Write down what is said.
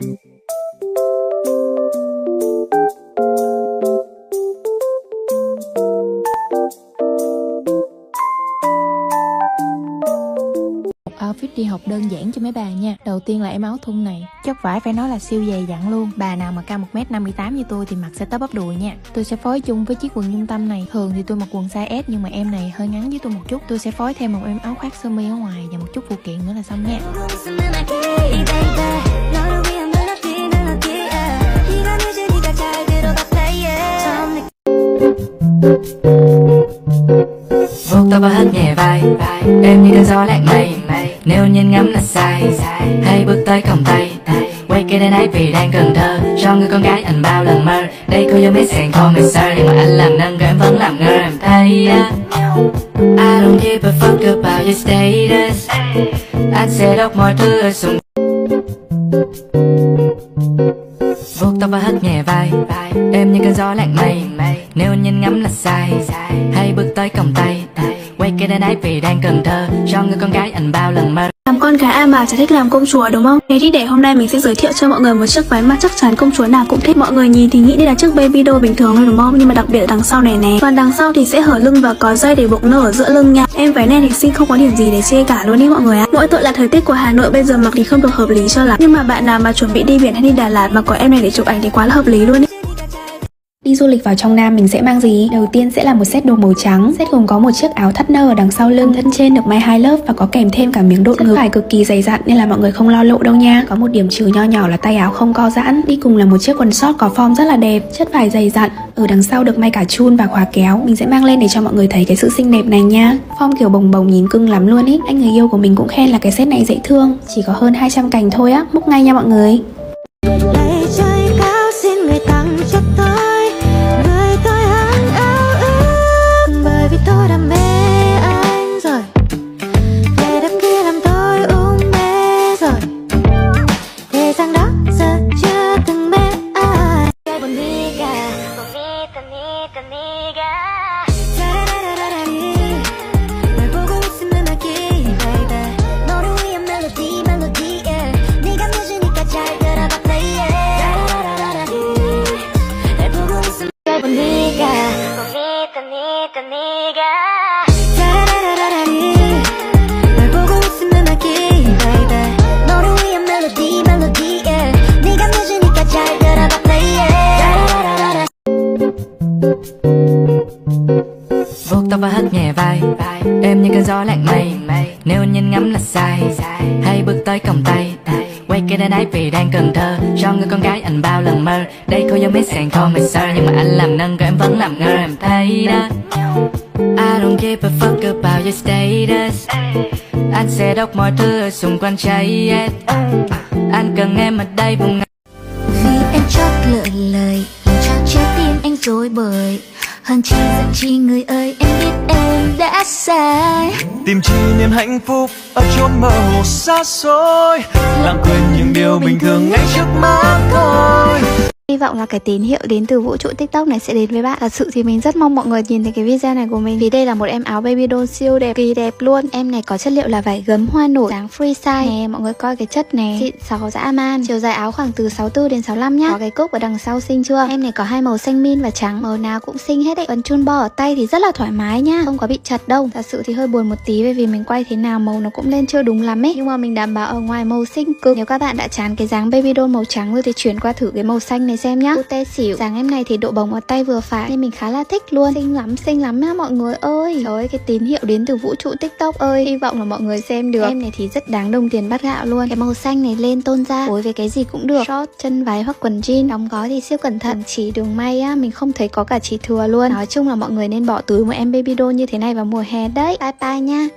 outfit đi học đơn giản cho mấy bà nha. Đầu tiên là em áo thun này. Chất vải phải nói là siêu dày dặn luôn. Bà nào mà cao 1m58 như tôi thì mặc sẽ tới bắp đùi nha. Tôi sẽ phối chung với chiếc quần trung tâm này. Thường thì tôi mặc quần size S nhưng mà em này hơi ngắn với tôi một chút. Tôi sẽ phối thêm một em áo khoác sơ mi ở ngoài Và một chút phụ kiện nữa là xong nha. Vô tóc và hất nhẹ vai. Em như cơn gió lạnh mây nếu nhìn ngắm là sai hay bước tới còng tay. Quay kia đến ấy vì đang cần thơ. Cho người con gái anh bao lần mơ. Đây cô dâu mấy sàn con người sơ. Nhưng mà anh làm nâng em vẫn làm ngơ. Em thấy à, I don't give a fuck about your status. Anh sẽ đọc mọi thứ ở xung tóc và hất nhẹ vai. Em như cơn gió lạnh mây, nếu nhìn ngắm là sai hay bước tới còng tay. Quay cái đến ấy vì đang cần thơ, cho người con gái anh bao lần mơ làm con gái ai mà chả thích làm công chúa, đúng không? Thế thì để hôm nay mình sẽ giới thiệu cho mọi người một chiếc váy mà chắc chắn công chúa nào cũng thích. Mọi người nhìn thì nghĩ đây là chiếc baby doll bình thường thôi, đúng không? Nhưng mà đặc biệt ở đằng sau này nè. Còn đằng sau thì sẽ hở lưng và có dây để buộc nơ ở giữa lưng nha. Em váy này thì xinh không có điểm gì để chê cả luôn đi mọi người ạ. Mỗi tội là thời tiết của Hà Nội bây giờ mặc thì không được hợp lý cho lắm. Nhưng mà bạn nào mà chuẩn bị đi biển hay đi Đà Lạt mà có em này để chụp ảnh thì quá là hợp lý luôn ý. Đi du lịch vào trong Nam mình sẽ mang gì? Đầu tiên sẽ là một set đồ màu trắng. Set gồm có một chiếc áo thắt nơ ở đằng sau lưng. Thân trên được may hai lớp và có kèm thêm cả miếng độn ngực. Vải cực kỳ dày dặn nên là mọi người không lo lộ đâu nha. Có một điểm trừ nho nhỏ là tay áo không co giãn. Đi cùng là một chiếc quần short có form rất là đẹp, Chất vải dày dặn. Ở đằng sau được may cả chun và khóa kéo. Mình sẽ mang lên để cho mọi người thấy cái sự xinh đẹp này nha. Form kiểu bồng bồng nhìn cưng lắm luôn ý. Anh người yêu của mình cũng khen là cái set này dễ thương. Chỉ có hơn 200 cành thôi á. Múc ngay nha mọi người. Tóc và hất nhẹ vai. Em như cơn gió lạnh mây. Nếu nhìn ngắm là sai hay bước tới còng tay. Quay cái đến ấy vì đang cần thơ. Cho người con gái anh bao lần mơ. Đây cô giống mấy sàn con mày sơ. Nhưng mà anh làm nâng em vẫn làm ngơ. Em thấy đó. I don't give a fuck about your status. Anh sẽ đọc mọi thứ ở xung quanh cháy yes. Anh cần em ở đây vùng Vì em chót lựa lời Hoàng chi giận chi người ơi, em biết em đã sai. Tìm chi niềm hạnh phúc ở chốn mơ hồ xa xôi. Lãng quên những điều bình thường ngay trước mắt thôi Hy vọng là cái tín hiệu đến từ vũ trụ tiktok này sẽ đến với bạn. Thật sự thì mình rất mong mọi người nhìn thấy cái video này của mình. Vì đây là một em áo baby doll siêu đẹp, kỳ đẹp luôn. Em này có chất liệu là vải gấm hoa nổi, dáng free size. Nè mọi người coi cái chất này. Xịn sò dã man. Chiều dài áo khoảng từ 64 đến 65 nhá. Có cái cúc ở đằng sau xinh chưa? Em này có hai màu xanh min và trắng. Màu nào cũng xinh hết đấy. Còn chun bo ở tay thì rất là thoải mái nhá, Không có bị chật đâu. Thật sự thì hơi buồn một tí Bởi vì mình quay thế nào màu nó cũng lên chưa đúng lắm ấy. Nhưng mà mình đảm bảo ở ngoài màu xinh cực. Nếu các bạn đã chán cái dáng baby doll màu trắng rồi thì chuyển qua thử cái màu xanh này xem nhá. Ute xỉu. Dáng em này thì độ bồng ở tay vừa phải nên mình khá là thích luôn. Xinh lắm xinh lắm nha mọi người ơi. Trời ơi cái tín hiệu đến từ vũ trụ tiktok ơi. Hy vọng là mọi người xem được. Em này thì rất đáng đồng tiền bắt gạo luôn. Cái màu xanh này lên tôn ra phối với cái gì cũng được. Short chân váy hoặc quần jean đóng gói thì siêu cẩn thận. Chỉ đường may á mình không thấy có cả chỉ thừa luôn. Nói chung là mọi người nên bỏ túi một em baby doll như thế này vào mùa hè đấy. Bye bye nha